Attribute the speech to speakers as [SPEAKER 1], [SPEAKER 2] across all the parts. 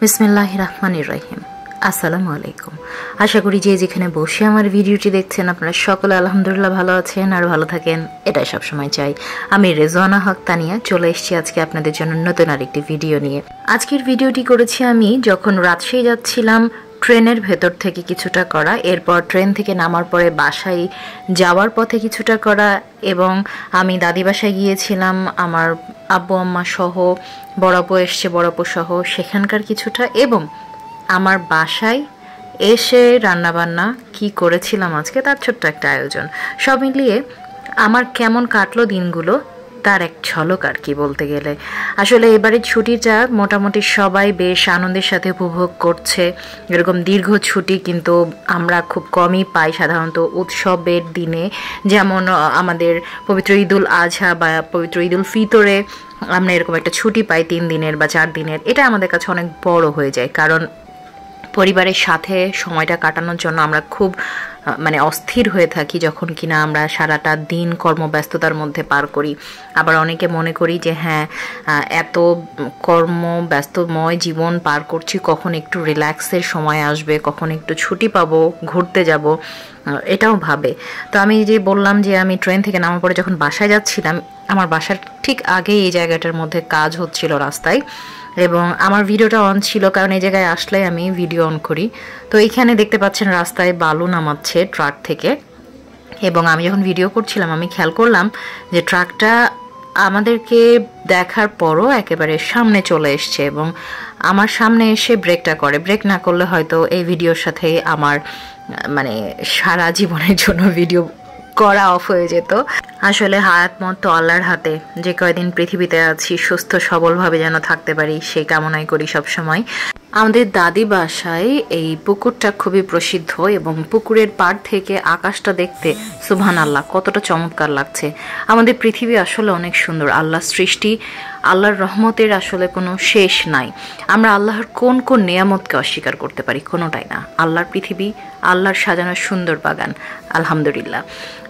[SPEAKER 1] বিসমিল্লাহ রহমানির রহিম। আসসালামু আলাইকুম। আশা করি যে যেখানে বসে আমার ভিডিওটি দেখছেন, আপনারা সকলে আলহামদুলিল্লাহ ভালো আছেন আর ভালো থাকেন। এটাই সবসময় চাই। আমি রেজওয়ানা হক তানিয়া, চলে এসেছি আজকে আপনাদের জন্য নতুন আরেকটি ভিডিও নিয়ে। আজকের ভিডিওটি করেছি আমি যখন রাজশাহী যাচ্ছিলাম ট্রেনের ভেতর থেকে কিছুটা করা, এরপর ট্রেন থেকে নামার পরে বাসায় যাওয়ার পথে কিছুটা করা এবং আমি দাদি বাসায় গিয়েছিলাম, আমার আব্বু, আম্মা সহ বড়াপো এসছে বড়াপো সহ, সেখানকার কিছুটা এবং আমার বাসায় এসে রান্নাবান্না কি করেছিলাম আজকে তার ছোট্ট একটা আয়োজন। সব মিলিয়ে আমার কেমন কাটলো দিনগুলো তার এক ঝলক আর কি বলতে গেলে। আসলে এবারে ছুটিটা মোটামুটি সবাই বেশ আনন্দের সাথে উপভোগ করছে। এরকম দীর্ঘ ছুটি কিন্তু আমরা খুব কমই পাই সাধারণত উৎসবের দিনে। যেমন আমাদের পবিত্র ঈদুল আজহা বা পবিত্র ঈদুল ফিতরে আমরা এরকম একটা ছুটি পাই তিন দিনের বা চার দিনের। এটা আমাদের কাছে অনেক বড় হয়ে যায়। কারণ পরিবারের সাথে সময়টা কাটানোর জন্য আমরা খুব মানে অস্থির হয়ে থাকি যখন কিনা আমরা সারাটা দিন কর্মব্যস্ততার মধ্যে পার করি। আবার অনেকে মনে করি যে হ্যাঁ এত কর্ম ব্যস্তময় জীবন পার করছি, কখন একটু রিল্যাক্সের সময় আসবে, কখন একটু ছুটি পাবো, ঘুরতে যাব। এটাও ভাবে। তো আমি যে বললাম যে, আমি ট্রেন থেকে নামার পরে যখন বাসায় যাচ্ছিলাম, আমার বাসার ঠিক আগে এই জায়গাটার মধ্যে কাজ হচ্ছিল রাস্তায়। এবং আমার ভিডিওটা অন ছিল, কারণ এই জায়গায় আসলে আমি ভিডিও অন করি। তো এইখানে দেখতে পাচ্ছেন রাস্তায় বালু নামাচ্ছে। ট্রাক থেকে। এবং আমি যখন ভিডিও করছিলাম, আমি খেয়াল করলাম যে ট্রাকটা আমাদেরকে দেখার পরও একেবারে সামনে চলে এসছে এবং আমার সামনে এসে ব্রেকটা করে। ব্রেক না করলে হয়তো এই ভিডিওর সাথে আমার মানে সারা জীবনের জন্য ভিডিও করা অফ হয়ে যেত। আসলে হায়াত মতো আল্লাহর হাতে যে কয়দিন পৃথিবীতে আছি, সুস্থ সবলভাবে যেন থাকতে পারি, সেই কামনাই করি সব সময় আমাদের দাদি বাসায় এই পুকুরটা খুবই প্রসিদ্ধ এবং পুকুরের পাড় থেকে আকাশটা দেখতে সুবহান আল্লাহ কতটা চমৎকার লাগছে। আমাদের পৃথিবী আসলে অনেক সুন্দর আল্লাহ সৃষ্টি, আল্লাহর রহমতের আসলে কোনো শেষ নাই। আমরা আল্লাহর কোন কোন নিয়ামতকে অস্বীকার করতে পারি কোনোটাই না। আল্লাহর পৃথিবী, আল্লাহর সাজানো সুন্দর বাগান, আলহামদুলিল্লাহ।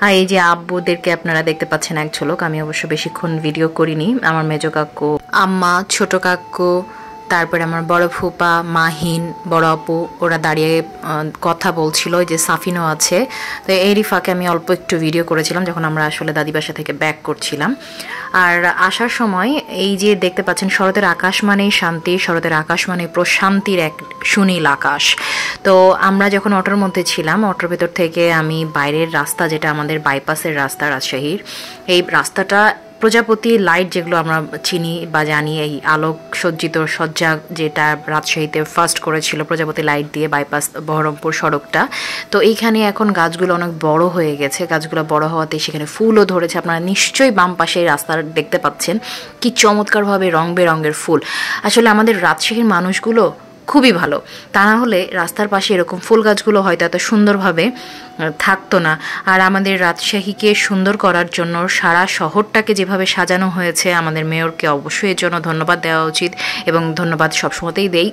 [SPEAKER 1] আর এই যে আব্বুদেরকে আপনারা দেখতে পাচ্ছেন এক ঝলক, আমি অবশ্য বেশিক্ষণ ভিডিও করিনি। আমার মেজ কাকু, আম্মা, ছোট কাকু তারপরে আমার বড় ফুপা, মাহিন, বড় আপু, ওরা দাঁড়িয়ে কথা বলছিল যে সাফিনও আছে। তো এরই ফাঁকে আমি অল্প একটু ভিডিও করেছিলাম, যখন আমরা আসলে দাদি বাসা থেকে ব্যাক করছিলাম। আর আসার সময় এই যে দেখতে পাচ্ছেন, শরতের আকাশ মানেই শান্তি, শরতের আকাশ মানে প্রশান্তির এক সুনীল আকাশ। তো আমরা যখন অটোর মধ্যে ছিলাম, অটোর ভেতর থেকে আমি বাইরের রাস্তা, যেটা আমাদের বাইপাসের রাস্তা, রাজশাহীর, এই রাস্তাটা প্রজাপতি লাইট যেগুলো আমরা চিনি বা জানি, এই আলোক সজ্জিত সজ্জা যেটা রাজশাহীতে ফার্স্ট করেছিল প্রজাপতি লাইট দিয়ে বাইপাস বহরমপুর সড়কটা। তো এইখানে এখন গাছগুলো অনেক বড় হয়ে গেছে। গাছগুলো বড় হওয়াতে সেখানে ফুলও ধরেছে। আপনারা নিশ্চয়ই বাম পাশে রাস্তা দেখতে পাচ্ছেন। কি চমৎকারভাবে রং বেরঙের ফুল। আসলে আমাদের রাজশাহীর মানুষগুলো খুবই ভালো। তা না হলে রাস্তার পাশে এরকম ফুল গাছগুলো হয়তো এত সুন্দরভাবে থাকতো না। আর আমাদের রাজশাহীকে সুন্দর করার জন্য সারা শহরটাকে যেভাবে সাজানো হয়েছে, আমাদের মেয়রকে অবশ্যই এর জন্য ধন্যবাদ দেওয়া উচিত এবং ধন্যবাদ সবসময়তেই দেই।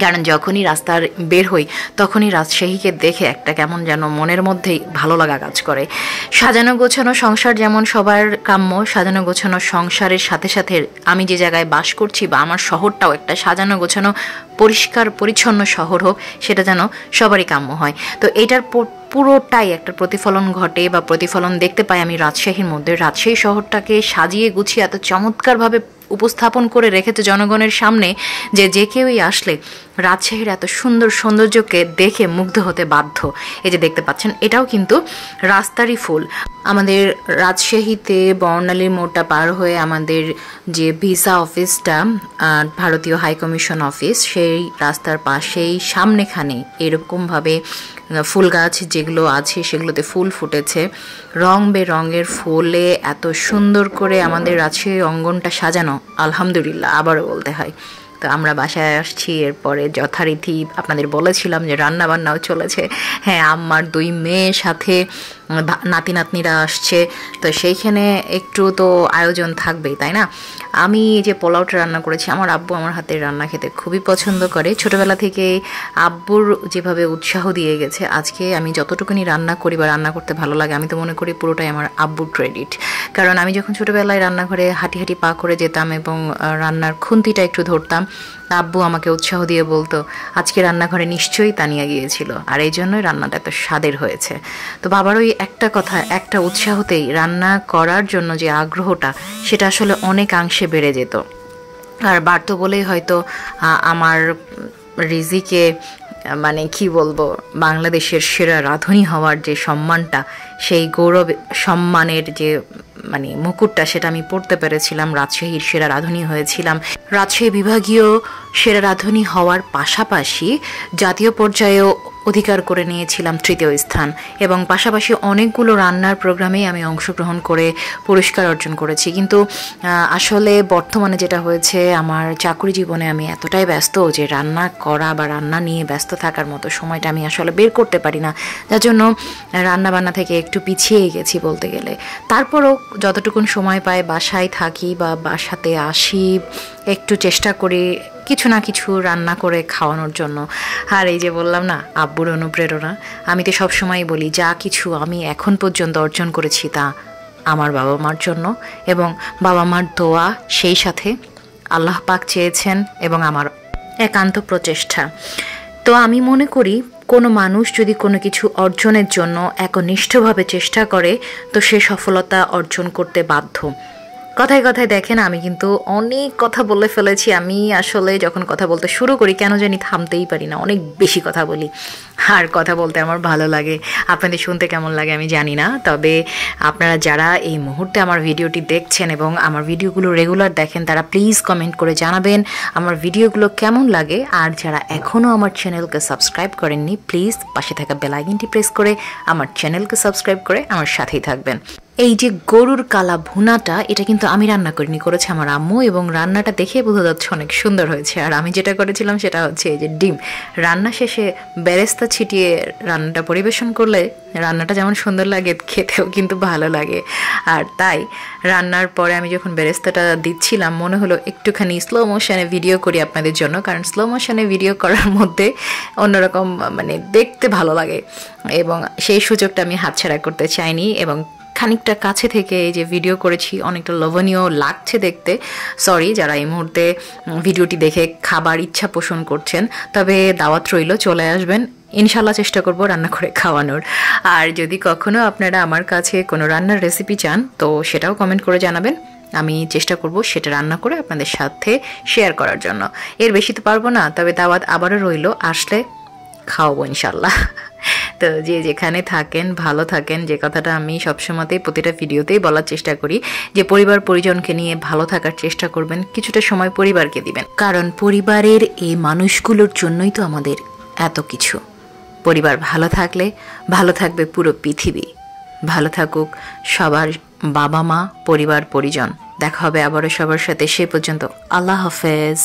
[SPEAKER 1] কারণ যখনই রাস্তার বের হই, তখনই রাজশাহীকে দেখে একটা কেমন যেন মনের মধ্যেই ভালো লাগা কাজ করে। সাজানো গোছানো সংসার যেমন সবার কাম্য, সাজানো গোছানো সংসারের সাথে সাথে আমি যে জায়গায় বাস করছি বা আমার শহরটাও একটা সাজানো গোছানো পরিষ্কার, পরিচ্ছন্ন শহর হোক, সেটা যেন সবারই কাম্য হয়। তো এটার পুরোটাই একটা প্রতিফলন ঘটে বা প্রতিফলন দেখতে পাই আমি রাজশাহীর মধ্যে। রাজশাহী শহরটাকে সাজিয়ে গুছিয়ে এত চমৎকারভাবে উপস্থাপন করে রেখেছে জনগণের সামনে যে যে কেউই আসলে রাজশাহীর এত সুন্দর সৌন্দর্যকে দেখে মুগ্ধ হতে বাধ্য। এই যে দেখতে পাচ্ছেন, এটাও কিন্তু রাস্তারই ফুল। আমাদের রাজশাহীতে বর্ণালীর মোড়টা পার হয়ে আমাদের যে ভিসা অফিসটা ভারতীয় হাইকমিশন অফিস, সেই রাস্তার পাশেই সামনেখানে এরকমভাবে ফুল গাছ যেগুলো আছে সেগুলোতে ফুল ফুটেছে। রং বেরঙের ফুলে এত সুন্দর করে আমাদের রাজশাহী অঙ্গনটা সাজানো। আলহামদুলিল্লাহ, আবারও বলতে হয়। তো আমরা বাসায় আসছি, এরপরে যথারীতি আপনাদের বলেছিলাম যে রান্না বান্নাও চলেছে। হ্যাঁ আমার দুই মেয়ের সাথে নাতি নাতনিরা আসছে, তো সেইখানে একটু তো আয়োজন থাকবেই, তাই না? আমি যে পোলাওটা রান্না করেছি, আমার আব্বু আমার হাতের রান্না খেতে খুবই পছন্দ করে। ছোটবেলা থেকে আব্বুর যেভাবে উৎসাহ দিয়ে গেছে, আজকে আমি যতটুকুনি রান্না করি বা রান্না করতে ভালো লাগে, আমি তো মনে করি পুরোটাই আমার আব্বুর ক্রেডিট কারণ আমি যখন ছোটবেলায় রান্নাঘরে হাঁটি হাঁটি পা করে যেতাম এবং রান্নার খুন্তিটা একটু ধরতাম আব্বু আমাকে উৎসাহ দিয়ে বলতো, আজকে রান্নাঘরে নিশ্চয়ই তানিয়া গিয়েছিল, আর এই জন্যই রান্নাটা এত স্বাদের হয়েছে। তো বাবার ওই একটা কথা, একটা উৎসাহতেই রান্না করার জন্য যে আগ্রহটা, সেটা আসলে অনেকাংশে বেড়ে যেত। আর বাড়তো বলেই হয়তো আমার রিজিকে মানে কি বলব, বাংলাদেশের সেরা রাঁধুনি হওয়ার যে সম্মানটা, সেই গৌরব, সম্মানের যে মানে মুকুটটা সেটা আমি পড়তে পেরেছিলাম, রাজশাহীর সেরা রাঁধুনি হয়েছিলাম। রাজশাহী বিভাগীয় সেরা রাঁধুনি হওয়ার পাশাপাশি জাতীয় পর্যায়েও অধিকার করে নিয়েছিলাম তৃতীয় স্থান এবং পাশাপাশি অনেকগুলো রান্নার প্রোগ্রামেই আমি অংশগ্রহণ করে পুরস্কার অর্জন করেছি। কিন্তু আসলে বর্তমানে যেটা হয়েছে, আমার চাকরি জীবনে আমি এতটাই ব্যস্ত যে রান্না করা বা রান্না নিয়ে ব্যস্ত থাকার মতো সময়টা আমি আসলে বের করতে পারি না। যার জন্য রান্নাবান্না থেকে একটু পিছিয়ে গেছি বলতে গেলে। তারপরও যতটুকুন সময় পাই বাসায় থাকি বা বাসাতে আসি, একটু চেষ্টা করি কিছু না কিছু রান্না করে খাওয়ানোর জন্য। আর এই যে বললাম না, আব্বুর অনুপ্রেরণা, আমি তো সবসময় বলি, যা কিছু আমি এখন পর্যন্ত অর্জন করেছি তা আমার বাবা মার জন্য এবং বাবা মার দোয়া সেই সাথে আল্লাহ পাক চেয়েছেন এবং আমার একান্ত প্রচেষ্টা। তো আমি মনে করি, কোনো মানুষ যদি কোনো কিছু অর্জনের জন্য একনিষ্ঠভাবে চেষ্টা করে, তো সে সফলতা অর্জন করতে বাধ্য। কথায় কথায় দেখেন, আমি কিন্তু অনেক কথা বলে ফেলেছি। আমি আসলে যখন কথা বলতে শুরু করি, কেন জানি থামতেই পারি না, অনেক বেশি কথা বলি। আর কথা বলতে আমার ভালো লাগে। আপনাদের শুনতে কেমন লাগে আমি জানি না। তবে আপনারা যারা এই মুহূর্তে আমার ভিডিওটি দেখছেন এবং আমার ভিডিওগুলো রেগুলার দেখেন, তারা প্লিজ কমেন্ট করে জানাবেন আমার ভিডিওগুলো কেমন লাগে। আর যারা এখনও আমার চ্যানেলকে সাবস্ক্রাইব করেননি প্লিজ পাশে থাকা বেলাইকিনটি প্রেস করে আমার চ্যানেলকে সাবস্ক্রাইব করে আমার সাথেই থাকবেন। এই যে গরুর কালা ভুনাটা, এটা কিন্তু আমি রান্না করিনি, করেছে আমার আম্মু এবং রান্নাটা দেখে বোঝা যাচ্ছে অনেক সুন্দর হয়েছে। আর আমি যেটা করেছিলাম সেটা হচ্ছে এই যে ডিম। রান্না শেষে বেরেস্তা ছিটিয়ে রান্নাটা পরিবেশন করলে রান্নাটা যেমন সুন্দর লাগে, খেতেও কিন্তু ভালো লাগে। আর তাই রান্নার পরে আমি যখন বেরেস্তাটা দিচ্ছিলাম, মনে হলো একটুখানি স্লো মোশনে ভিডিও করি আপনাদের জন্য, কারণ স্লো মোশনে ভিডিও করার মধ্যে অন্যরকম মানে দেখতে ভালো লাগে। এবং সেই সুযোগটা আমি হাতছাড়া করতে চাইনি এবং খানিকটা কাছে থেকে এই যে ভিডিও করেছি, অনেকটা লোভনীয় লাগছে দেখতে। সরি যারা এই মুহূর্তে ভিডিওটি দেখে খাবার ইচ্ছা পোষণ করছেন, তবে দাওয়াত রইল, চলে আসবেন ইনশাল্লাহ চেষ্টা করব রান্না করে খাওয়ানোর। আর যদি কখনো আপনারা আমার কাছে কোনো রান্নার রেসিপি চান, তো সেটাও কমেন্ট করে জানাবেন। আমি চেষ্টা করব সেটা রান্না করে আপনাদের সাথে শেয়ার করার জন্য। এর বেশি তো পারব না, তবে দাওয়াত আবারও রইল, আসলে খাওয়াবো ইনশাল্লাহ তো যে যেখানে থাকেন, ভালো থাকেন, যে কথাটা আমি সবসময়তেই প্রতিটা ভিডিওতেই বলার চেষ্টা করি, যে পরিবার পরিজনকে নিয়ে ভালো থাকার চেষ্টা করবেন, কিছুটা সময় পরিবারকে দিবেন। কারণ পরিবারের এই মানুষগুলোর জন্যই তো আমাদের এত কিছু। পরিবার ভালো থাকলে, ভালো থাকবে পুরো পৃথিবী। ভালো থাকুক সবার বাবা মা পরিবার পরিজন দেখা হবে আবারও সবার সাথে, সে পর্যন্ত আল্লাহ হাফেজ।